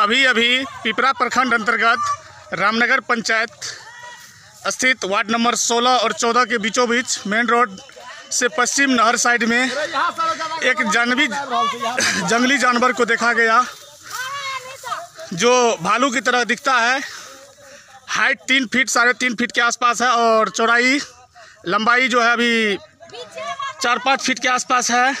अभी अभी पिपरा प्रखंड अंतर्गत रामनगर पंचायत स्थित वार्ड नंबर 16 और 14 के बीचों बीच मेन रोड से पश्चिम नहर साइड में एक जानवी जंगली जानवर को देखा गया, जो भालू की तरह दिखता है। हाइट तीन फीट, साढ़े तीन फीट के आसपास है और चौड़ाई लंबाई जो है अभी चार पाँच फीट के आसपास है।